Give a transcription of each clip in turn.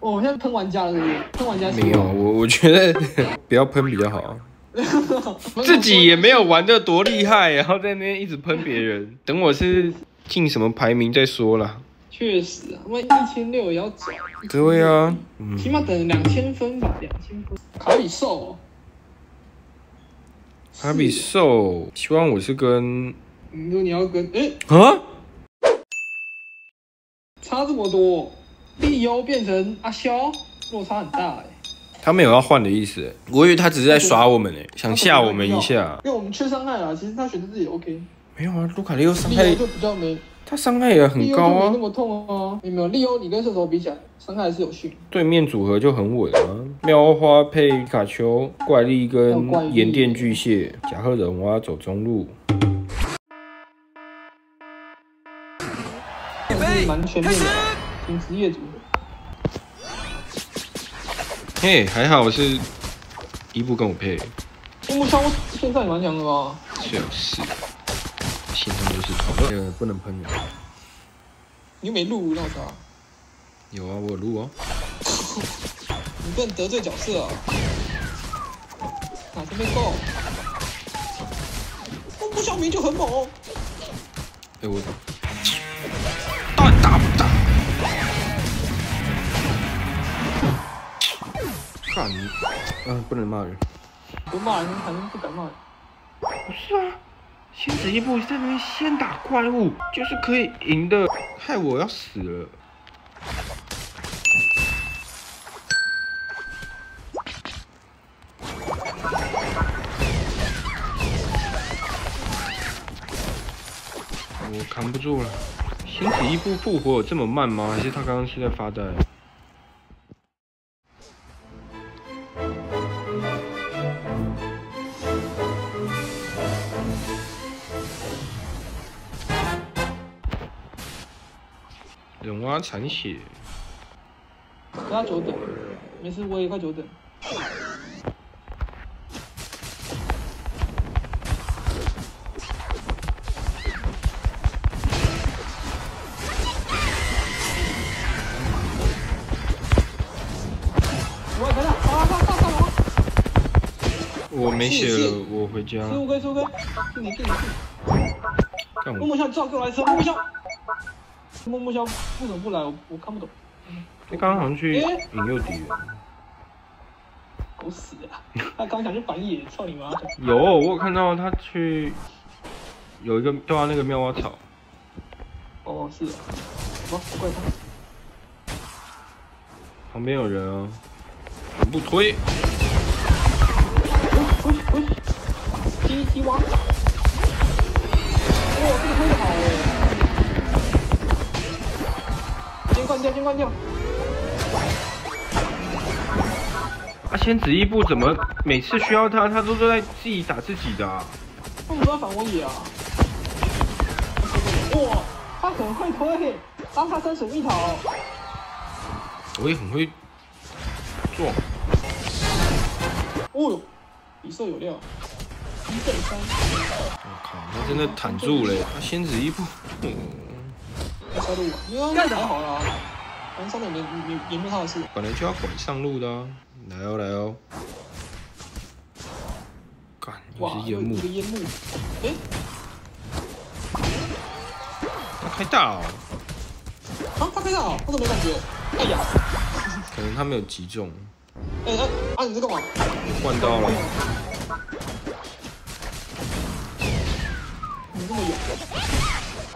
哦我现在喷玩家了，是不是？喷玩家没有，我我觉得不要喷比较好。自己也没有玩的多厉害，然后在那边一直喷别人。等我是进什么排名再说啦。确实啊，我一千六也要走，对啊，嗯，起码等两千分吧，两千分。卡比兽、哦，卡比兽，希望我是跟你说你要跟哎、啊，差这么多，利优变成阿肖，落差很大哎、他没有要换的意思，我以为他只是在耍我们诶，想吓我们一下。因为我们缺伤害啊，其实他选择自己 OK，没有啊，卢卡利欧伤害，就比较没，他伤害也很高啊那，么痛啊。有没有利欧？你跟射手比起来，伤害还是有逊。对面组合就很稳啊。妙花配皮卡丘，怪力跟怪力炎电巨蟹，甲贺忍蛙走中路。还是蛮全面的，挺职业组的。嘿，还好我是伊布跟我配，木木枪现在也蛮强的吧？最好是，心中就是头。呃，不能喷人。你又没录，那我操！有啊，我有录哦。你不能得罪角色啊！哪这边够？木木小明就很猛哦。哎、我到底打不打？干你！嗯、不能骂人。不骂人，反正不敢骂人。不是啊，先子一步在那边先打怪物，就是可以赢的，害我要死了。我扛不住了。星子一步复活有这么慢吗？还是他刚刚是在发呆？残血，跟他久等，没事，我也快久等。我！我没血了，我回家。十五个，十五个，是你，是你，是干我，木木香，照给我来车，木木香。木木香为什么不来？我我看不懂。他刚刚好像去引诱敌人。狗屎啊！他刚想去反野，操你妈！有，我有看到他去有一个对啊，那个妙蛙草。哦，是啊，好，怪他。旁边有人啊，全部推。关掉，先关掉。啊，仙子一步怎么每次需要他，他都是在自己打自己的、啊？为什么要反我野啊？哇，他很会推，当他生水蜜桃。我也很会撞。哦哟，比射有料，一对三。我靠，他真的坦住嘞！他仙子一步，嗯，要下路啊？没有，还好啦。反正上面也没也也没他的事。本来就要管上路的、啊。来哦，来哦。干，你哇，是烟幕有一个，烟幕。哎，他开大哦，啊，他开大哦，我怎么没感觉？哎呀，可能他没有击中，哎啊啊！你在干嘛？换到了。你这么远？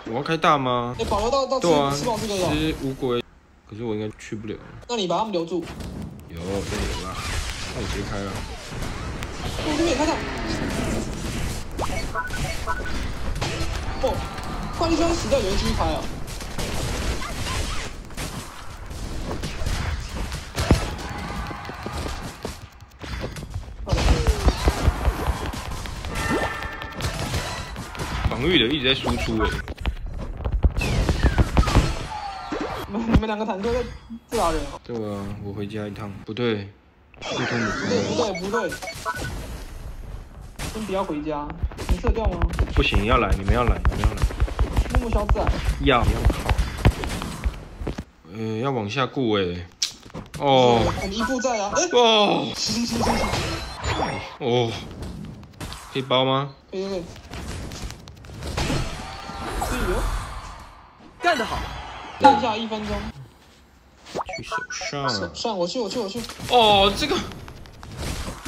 我要开大吗？哎，保留到到吃吃饱这个了。吃乌龟，可是我应该去不了。那你把他们留住。有，这有啦，那我直接开了。我这边也开上。哦，怪力车死掉也会继续开啊。防御的一直在输出哎、你们你们两个坦克在自打人。哦。对啊，我回家一趟。不对，不通的不对不对。不对，先不要回家，你射掉吗？不行，要来，你们要来，你们要来，木木小子，要要跑。呃，要往下顾哎、哦我们依附在啊，哎，哦行行行行，哦，可以包吗？可以可以，自由，干得好！剩下一分钟，去手上上。上我去我去我去，哦，这个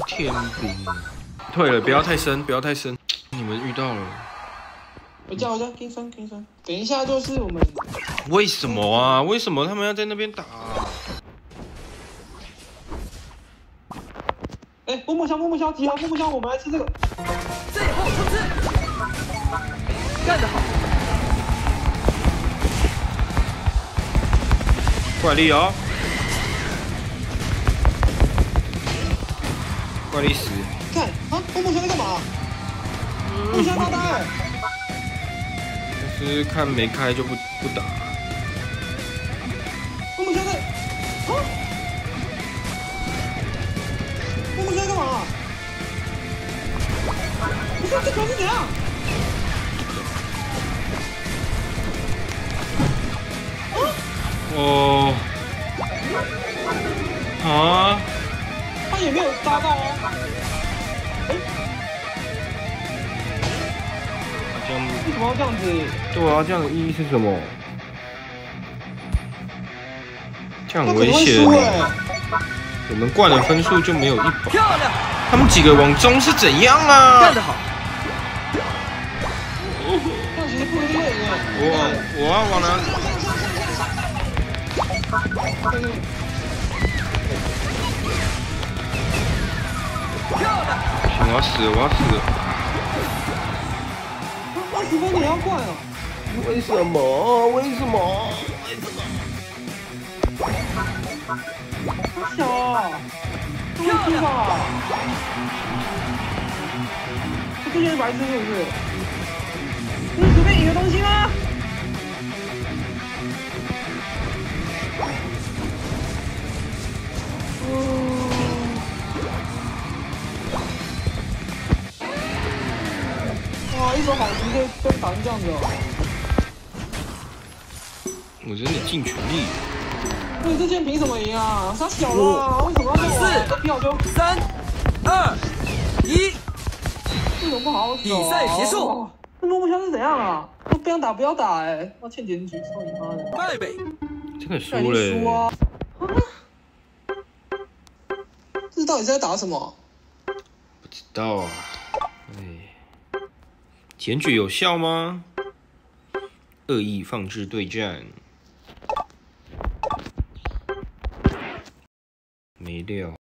天兵，退了，不要太深，不要太深。你们遇到了，回家回家，King 三 King 三，等一下就是我们为什么啊？为什么他们要在那边打、啊哎，木木香木木香集合木木香，我们来吃这个，最后冲刺！干得好！怪力哦，怪力死，看啊，木木香在干嘛？木木香发呆，但是看没开就不不打。木木香在，啊，木木香在干嘛？你说这球是怎样？哦，啊，他也没有抓到哦。这样为什么要这样子？对啊，这样的意义是什么？这样危险。我们灌了分数就没有一百，漂亮！他们几个往中是怎样啊干啊得？好！我我要往哪？我要死，我要死了。二十分你要怪啊？为什么？为什么？好小啊！这么低吧？这这些是白痴是不是？这是随便赢的东西吗？一手好直接被打成这样子哦！我真的尽全力。那这件凭什么赢啊？他小了啊，为什么要这样玩？这票就三、二、一，为什么不好好守啊比赛结束哦那罗木香是怎样啊？都不想打不要打哎、我欠检举，操你妈的！败北。真的输让你、输啊！啊这到底是在打什么？不知道啊。检举有效吗？恶意放置对战，没料。